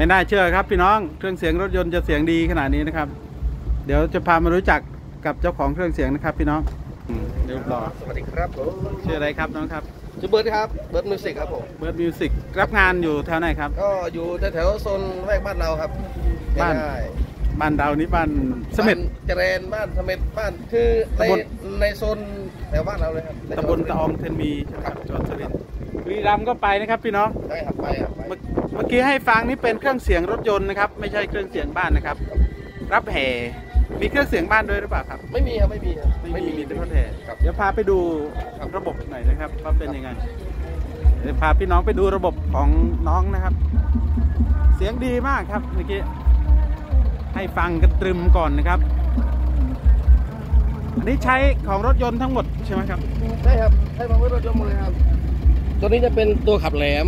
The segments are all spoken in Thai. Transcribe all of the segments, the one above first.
ไม่น่าเชื่อครับพี่น้องเครื่องเสียงรถยนต์จะเสียงดีขนาดนี้นะครับ เดี๋ยวจะพามารู้จักกับเจ้าของเครื่องเสียงนะครับ พี่น้องอืมเดี๋ยวรอสวัสดีครับผมชื่ออะไรครับน้องครับชื่อเบิร์ดครับ เบิร์ดมิวสิกครับผม เบิร์ดมิวสิกรับงานอยู่แถวไหนครับ ก็อยู่แถวๆโซนแวกบ้านเราครับบ้าน ง่ายบ้านดาวนี้บ้านๆเสม็ด บ้านเจริญบ้านเสม็ดบ้านคือในตำบล ในโซนแถวบ้านเราเลยครับในตำบลตะอองเทนมีย์ใช่ไหมครับจังหวัดสุรินทร์ บุรีรัมย์ก็ไปนะครับพี่น้อง ได้ครับไปครับไปเมื่อเมื่อกี้ให้ฟังนี่เป็นเครื่องเสียงรถยนต์นะครับ ไม่ใช่เครื่องเสียงบ้านนะครับ รับแห่ มีเครื่องเสียงบ้านด้วยหรือเปล่าครับ ไม่มีครับไม่มีครับไม่มีมีแต่รถแห่ครับ เดี๋ยวพาไปดูครับระบบหน่อยนะครับว่าเป็นยังไง เดี๋ยวพาพี่น้องไปดูระบบของน้องนะครับ เสียงดีมากครับเมื่อกี้ให้ฟังกันตรึมก่อนนะครับ อันนี้ใช้ของรถยนต์ทั้งหมดใช่ไหมครับใช่ครับใช่มาเวทรถยนต์หมดเลยครับ ตัวนี้จะเป็นตัวขับแหลม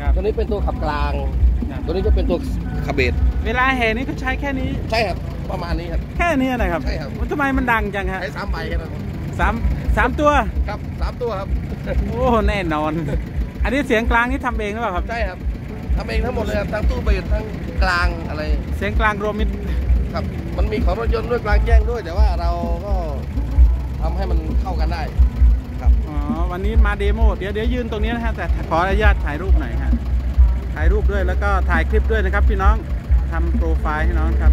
ครับ ตัวนี้เป็นตัวขับกลางตัวนี้จะเป็นตัวขับเบสเวลาแห่นี่ก็ใช้แค่นี้ ใช่ครับประมาณนี้ครับ แค่นี้นะครับใช่ครับ มันทำไมมันดังจังฮะใช้สามใบแค่นั้นสามสามตัว ครับสามตัวครับโอ้แน่นอน อันนี้เสียงกลางนี่ทำเองหรือเปล่าครับ ใช่ครับทำเองทั้งหมดเลยครับทั้งตู้เบสทั้งกลางอะไรเสียงกลางรวมมิตรครับ มันมีของรถยนต์ด้วยกลางแจ้งด้วย แต่ว่าเราก็ทำให้มันเข้ากันได้ครับอ๋อ วันนี้มา demo เดี๋ยวเดี๋ยวยืนตรงนี้นะฮะแต่ขออนุญาตถ่ายรูปหน่อยฮะถ่ายรูปด้วยแล้วก็ถ่ายคลิปด้วยนะครับ พี่น้องทำโปรไฟล์ให้น้องครับ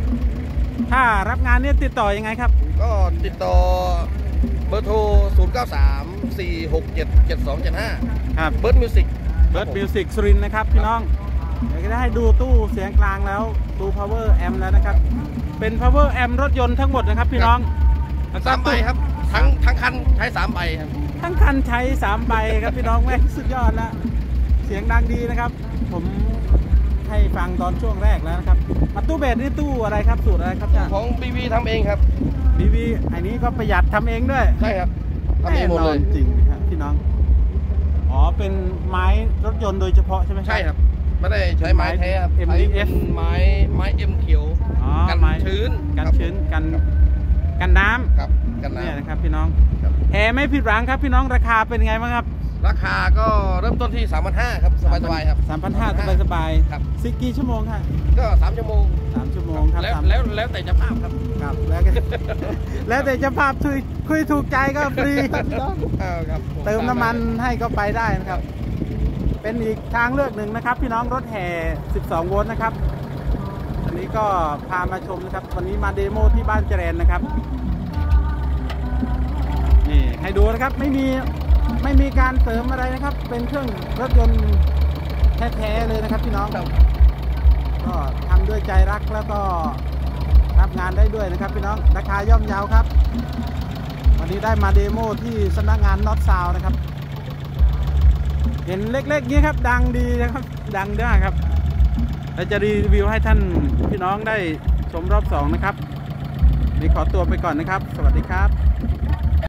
ถ้ารับงานเนี่ยติดต่อยังไงครับ ก็ติดต่อเบอร์โทร 0 9 3 4 6 7 7 2 7 5 ครับเบิร์ดมิวสิกเบิร์ดมิวสิกสุรินทร์นะครับพี่น้องเดี๋ยวก็ได้ให้ดูตู้เสียงกลางแล้วดู power amp แล้วนะครับ เป็น power amp รถยนต์ทั้งหมดนะครับพี่น้องแล้วก็สามใบครับ ทั้งทั้งคันใช้สามใบครับ ทั้งคันใช้สามใบครับพี่น้องแม่งสุดยอดละเสียงดังดีนะครับ ผมให้ฟังตอนช่วงแรกแล้วนะครับมาตู้เบสนี่ตู้อะไรครับสูตรอะไรครับเนี่ยของบีบีทำเองครับบีบีอันนี้ก็ประหยัดทำเองด้วยใช่ครับทำเองหมดเลยแน่นนจริงนะครับพี่น้องอ๋อเป็นไม้รถยนต์โดยเฉพาะใช่ไหมใช่ครับไม่ได้ใช้ไม้แท้ครับ MDF ใช้เป็นไม้ไม้เอ็มเขียวอ๋อกันไม้ชื้นกันครับชื้นกัน กันน้ำครับกันเนี่ยน้ำนะครับพี่น้องครับแหไม่ผิดหวังครับพี่น้องราคาเป็นไงบ้างครับ ราคาก็เริ่มต้นที่ 3 5 0 0 ครับสบายสบายๆครับสามพันห้าสบายสบายครับสิกี่ชั่วโมงครับก็ 3 ชั่วโมงสามชั่วโมงครับแล้วสามแล้วแล้วแต่เจะภาพครับครับแล้วก็แล้วแต่เจะภาพคุยคุยถูกใจก็ฟรีครับพี่น้องอ้าวครับเติมน้ำมันให้ก็ไปได้นะครับ เป็นอีกทางเลือกหนึ่งนะครับ พี่น้องรถแห่ 12 โวลต์นะครับ อันนี้ก็พามาชมนะครับ วันนี้มาเดโมที่บ้านเจริญนะครับ นี่ให้ดูนะครับ ไม่มีไม่มีการเสริมอะไรนะครับ เป็นเครื่องรถยนต์แท้ๆเลยนะครับพี่น้องครับก็ทำด้วยใจรักแล้วก็รับงานได้ด้วยนะครับพี่น้อง ราคาย่อมเยาวครับ วันนี้ได้มาเดโมที่สำนักงานน็อตซาวนะครับ เห็นเล็กๆนี้ครับ ดังดีนะครับ ดังมากครับ เราจะรีวิวให้ท่านพี่น้องได้ชมรอบสองนะครับนี่ขอตัวไปก่อนนะครับ สวัสดีครับ